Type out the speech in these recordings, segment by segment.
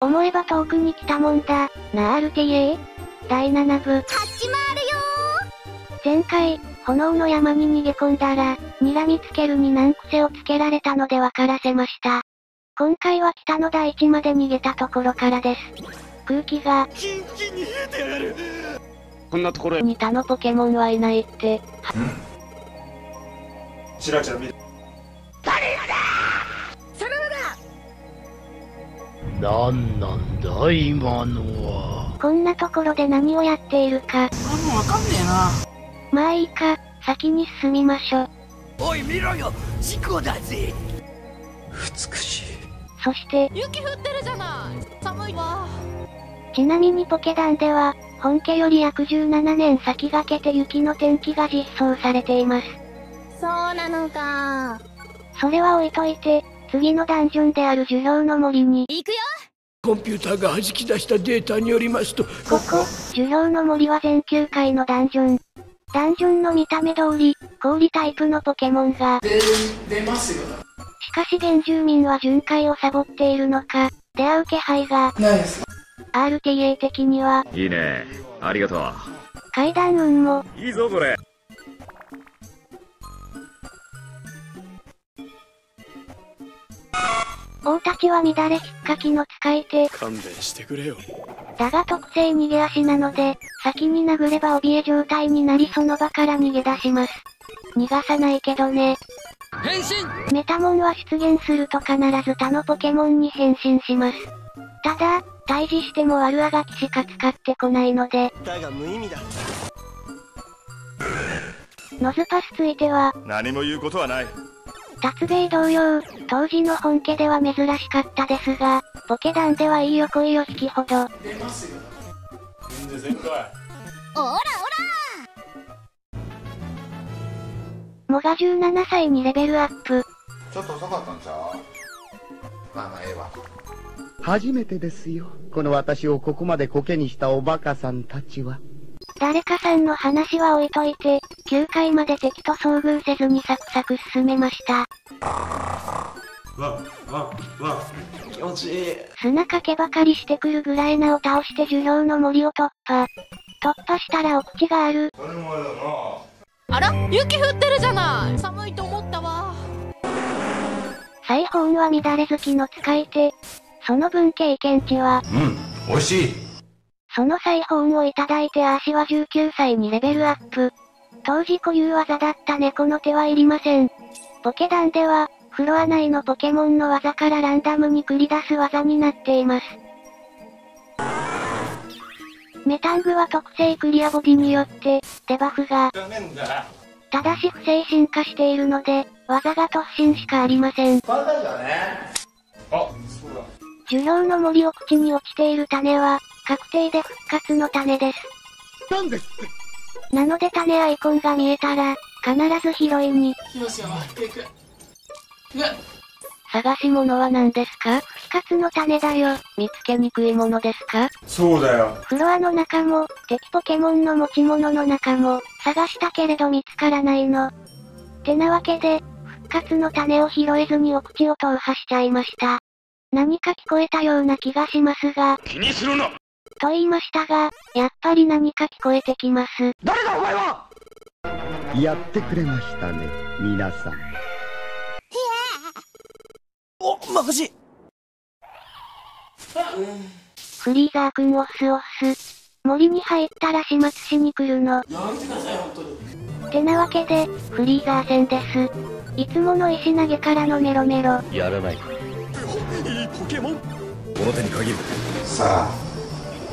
思えば遠くに来たもんだ。なあ RTA? 第7部。始まるよ前回、炎の山に逃げ込んだら、睨みつけるに難癖をつけられたので分からせました。今回は北の大地まで逃げたところからです。空気が、キンキンに冷えてやがるこんなところへ。似たのポケモンはいないって。チラチラ見るなんなんだ今のは。こんなところで何をやっているか。俺もわかんねえな。まあいいか、先に進みましょ。おい見ろよ。事故だぜ。美しい。そして、雪降ってるじゃない。寒いわ。ちなみにポケダンでは、本家より約17年先駆けて雪の天気が実装されています。そうなのか。それは置いといて、次のダンジョンである樹氷の森に、行くよコンピューターが弾き出したデータによりますとここ、樹氷の森は全9階のダンジョン。ダンジョンの見た目通り、氷タイプのポケモンが、出出ますよしかし原住民は巡回をサボっているのか、出会う気配が、ないです RTA 的には、いいね。ありがとう。階段運も、いいぞ、これ。王たちは乱れきっかきの使い手、勘弁してくれよだが特性逃げ足なので、先に殴れば怯え状態になりその場から逃げ出します。逃がさないけどね。変身メタモンは出現すると必ず他のポケモンに変身します。ただ、退治しても悪あがきしか使ってこないので、だが無意味だノズパスついては、何も言うことはない達兵衛同様、当時の本家では珍しかったですが、ポケダンではいいよ来いよ引きほど、出ますよ全然全開おらモガ17歳にレベルアップ。ちょっと遅かったんちゃう？まあまあええわ初めてですよ。この私をここまでコケにしたおバカさんたちは。誰かさんの話は置いといて、9回まで敵と遭遇せずにサクサク進めました。わわわ気持ちいい砂かけばかりしてくるグラエナを倒して樹氷の森を突破。突破したらお口がある。あら雪降ってるじゃない寒いと思ったわサイホーンは乱れ好きの使い手。その分経験値は、うん美味しいそのサイホーンをいただいて足は19歳にレベルアップ。当時固有技だった猫の手はいりません。ポケダンでは、フロア内のポケモンの技からランダムに繰り出す技になっています。メタングは特性クリアボディによって、デバフが、ただし不正進化しているので、技が突進しかありません。バカじゃねあそうだ樹氷の森を口に落ちている種は、確定で復活の種です。なんですなので種アイコンが見えたら、必ず拾いに、探し物は何ですか？復活の種だよ。見つけにくいものですか？そうだよ。フロアの中も、敵ポケモンの持ち物の中も、探したけれど見つからないの。てなわけで、復活の種を拾えずにお口を踏破しちゃいました。何か聞こえたような気がしますが、気にするなと言いましたが、やっぱり何か聞こえてきます。誰だお前はやってくれましたね、皆さん。お任しフリーザーくんオスオス。森に入ったら始末しに来るの。やめてください本当にてなわけで、フリーザー戦です。いつもの石投げからのメロメロ。やらない。いいポケモン表に限るさあ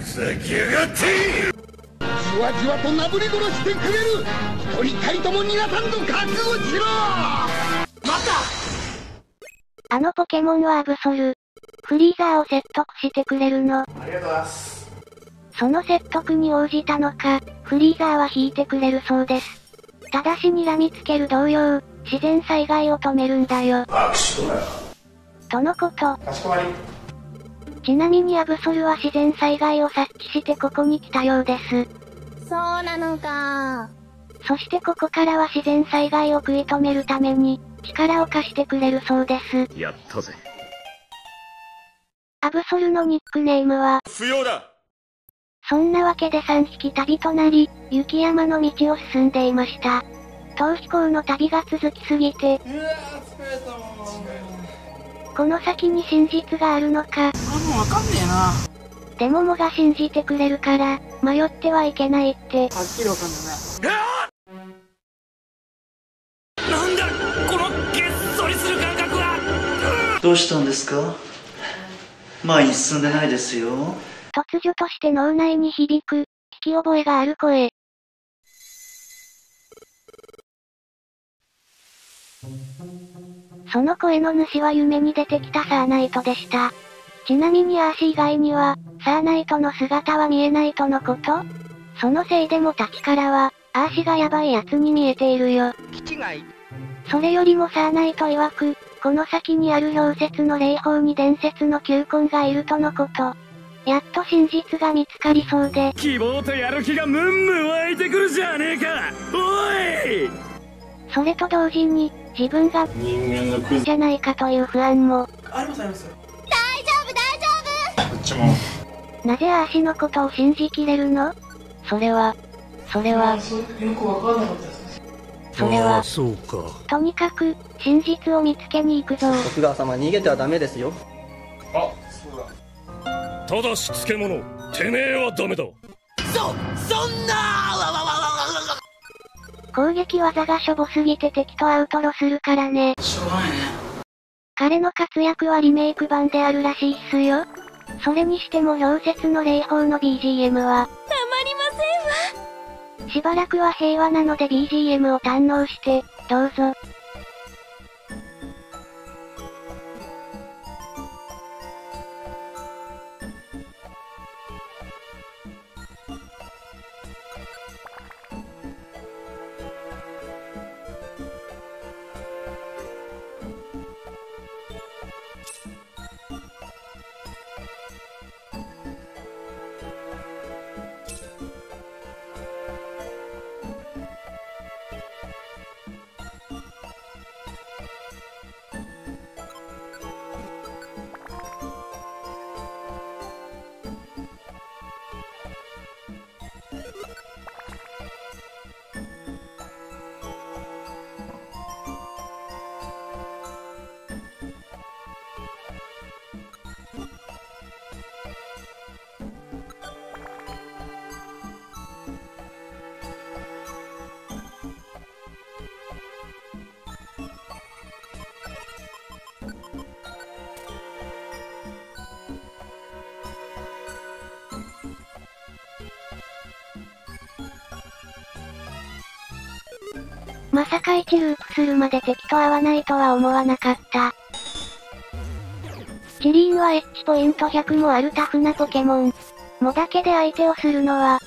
じわじわとなぶり殺してくれる一人たりとも皆さんと覚悟しろあのポケモンはアブソル。フリーザーを説得してくれるの。ありがとうございますその説得に応じたのか、フリーザーは引いてくれるそうです。ただし睨みつける同様、自然災害を止めるんだよ。あくだよとのこと。かしこまりちなみにアブソルは自然災害を察知してここに来たようです。そうなのか。そしてここからは自然災害を食い止めるために、力を貸してくれるそうです。やったぜ。アブソルのニックネームは、不要だそんなわけで3匹旅となり、雪山の道を進んでいました。逃避行の旅が続きすぎて、この先に真実があるのか。もうわかんねえな。はでももが信じてくれるから、迷ってはいけないって。っきりわかんないんだこのげっそりする感覚はどうしたんですか？前に進んでないですよ。突如として脳内に響く、聞き覚えがある声。その声の主は夢に出てきたサーナイトでした。ちなみにアーシ以外には、サーナイトの姿は見えないとのこと？そのせいでも滝からは、アーシがヤバい奴に見えているよ。気違い。それよりもサーナイト曰く、この先にある氷雪の霊峰に伝説の球根がいるとのこと。やっと真実が見つかりそうで、希望とやる気がムンムン湧いてくるじゃねえかおいそれと同時に、自分が、人間のクズじゃないかという不安も、ありますあります。大丈夫大丈夫こっちもなぜアーシのことを信じきれるの？それは、それは、よくわかんなかったです。それは、そうかとにかく、真実を見つけに行くぞ。徳川様逃げてはダメですよ。あそうだただし漬物てめえはダメだそ、そんなわわわ攻撃技がしょぼすぎて敵とアウトロするからね。しょうがないね。彼の活躍はリメイク版であるらしいっすよ。それにしても氷雪の霊峰の BGM は、たまりませんわ。しばらくは平和なので BGM を堪能して、どうぞ。さか1ループするまで敵と会わないとは思わなかった。チリーンはエッジポイント100もあるタフなポケモン。もだけで相手をするのは。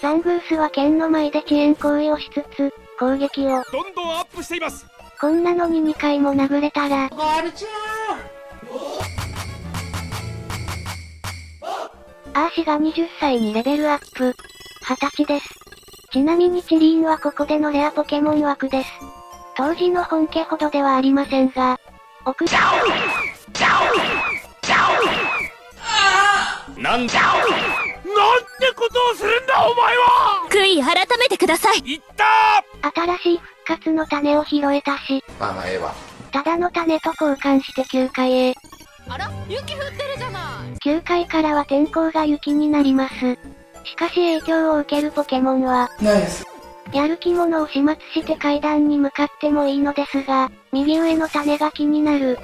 ザングースは剣の前で遅延行為をしつつ、攻撃を、どんどんアップしていますこんなのに2回も殴れたら、アーシが20歳にレベルアップ。20歳です。ちなみにチリーンはここでのレアポケモン枠です。当時の本家ほどではありませんが、奥、なんだなんてことをするんだお前は悔い改めてください。言った新しい復活の種を拾えたし、まあまあええわただの種と交換して9階へ。あら？雪降ってるじゃない。9階からは天候が雪になります。しかし影響を受けるポケモンは、ーないです。やる気者を始末して階段に向かってもいいのですが、右上の種が気になる。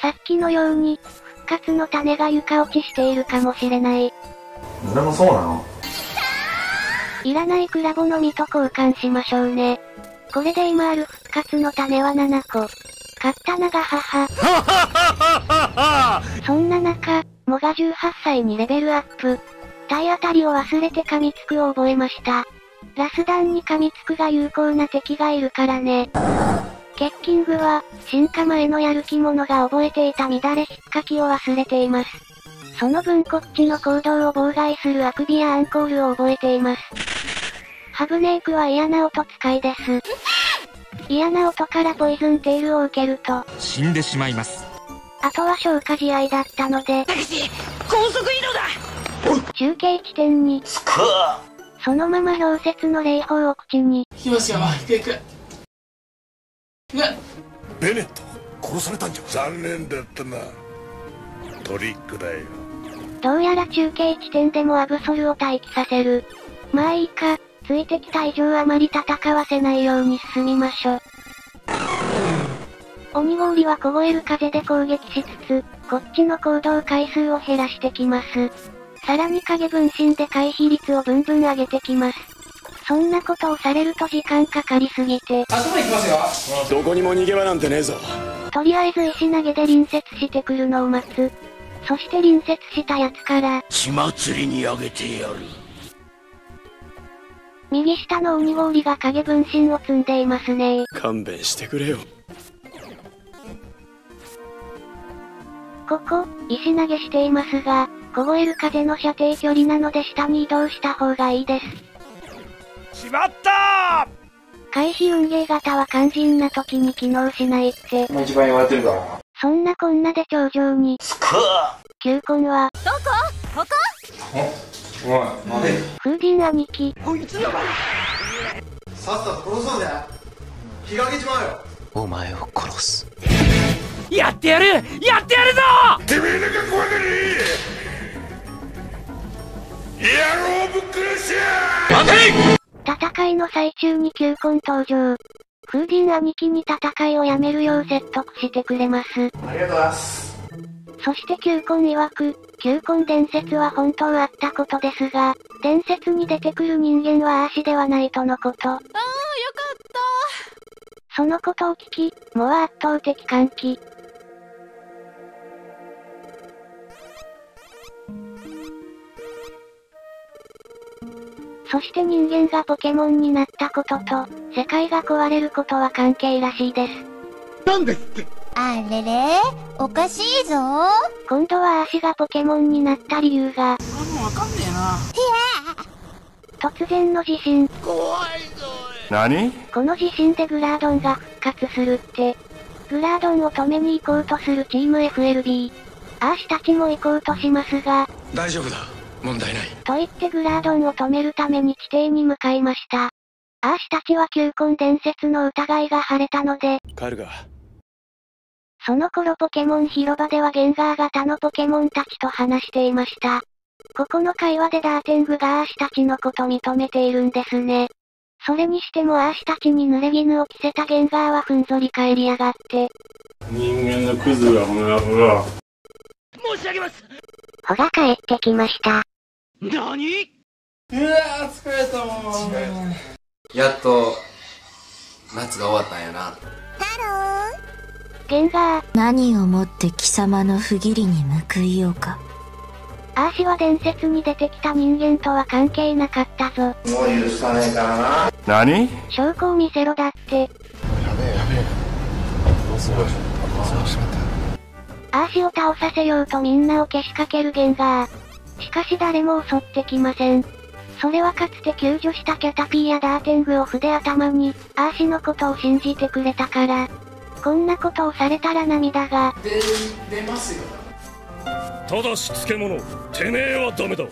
さっきのように、復活の種が床落ちしているかもしれない。俺もそうなの？いらないクラボの実と交換しましょうね。これで今ある復活の種は7個。勝ったなが母。そんな中、モが18歳にレベルアップ。体当たりを忘れて噛みつくを覚えました。ラスダンに噛みつくが有効な敵がいるからね。ケッキングは、進化前のやる気者が覚えていた乱れ引っかきを忘れています。その分こっちの行動を妨害するあくびやアンコールを覚えています。ハブネークは嫌な音使いです。嫌な音からポイズンテールを受けると、死んでしまいますあとは消化試合だったので、高速移動だ中継地点に、そのまま氷雪の霊峰を口に、行きますよ行く行く。ねベネット殺されたんじゃ。残念だったな。トリックだよ。どうやら中継地点でもアブソルを待機させる。まあいいか、ついてきた以上あまり戦わせないように進みましょ。鬼氷は凍える風で攻撃しつつ、こっちの行動回数を減らしてきます。さらに影分身で回避率をブンブン上げてきます。そんなことをされると時間かかりすぎて、あそこ行きますよ。どこにも逃げ場なんてねえぞ。とりあえず石投げで隣接してくるのを待つ。そして隣接したやつから、血祭りにあげてやる。右下の鬼氷が影分身を積んでいますね。勘弁してくれよ。ここ、石投げしていますが、凍える風の射程距離なので下に移動した方がいいです。しまった！回避運ゲー型は肝心な時に機能しないって、一番言われてるからそんなこんなで頂上に、球根は、どこ？ここ？おい待て。フーディン兄貴、さっさと殺そうぜ。日がげちまうよ。お前を殺す。やってやる！やってやるぞ！てめえなんか怖がり野郎ぶっ殺しや戦いの最中に球根登場。フーディン兄貴に戦いをやめるよう説得してくれます。ありがとうございますそして球根曰く、球根伝説は本当あったことですが、伝説に出てくる人間はアーシではないとのこと。ああよかったそのことを聞き、もう圧倒的歓喜。そして人間がポケモンになったことと、世界が壊れることは関係らしいです。なんですって。あれれ？おかしいぞ。今度は足がポケモンになった理由が、もうわかんねえな。突然の地震。何？この地震でグラードンが復活するって。グラードンを止めに行こうとするチーム FLB。アーシたちも行こうとしますが、大丈夫だ問題ないと言ってグラードンを止めるために地底に向かいました。アーシたちは球根伝説の疑いが晴れたので、帰るかその頃ポケモン広場ではゲンガー型のポケモンたちと話していました。ここの会話でダーテングがアーシたちのこと認めているんですね。それにしてもアーシたちに濡れ衣を着せたゲンガーはふんぞり返りやがって。人間のクズがむがむが申し上げますほら帰ってきました。何？うわー疲れたもん。やっと夏が終わったんやな。ゲンガー、何をもって貴様の不義理に報いようか。アーシは伝説に出てきた人間とは関係なかったぞ。もう許さねえからな。何？証拠を見せろだって。アーシを倒させようとみんなをけしかけるゲンガー。しかし誰も襲ってきません。それはかつて救助したキャタピーやダーテングを筆頭に、アーシのことを信じてくれたから。こんなことをされたら涙が、で出ますよただしつけ者てめえはダメだ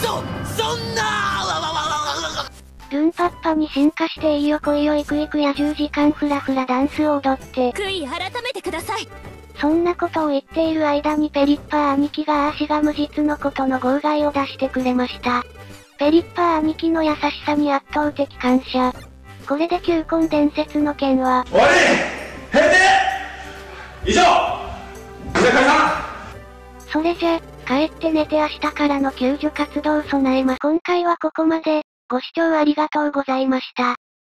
そそんなわわわわわわルンパッパに進化していいよ来いよ行く行くや10時間フラフラダンスを踊って、悔い改めてくださいそんなことを言っている間にペリッパー兄貴がアーシが無実のことの号外を出してくれました。ペリッパー兄貴の優しさに圧倒的感謝。これで球根伝説の件は、終わり閉店以上それじゃ、帰って寝て明日からの救助活動を備えます。今回はここまで、ご視聴ありがとうございました。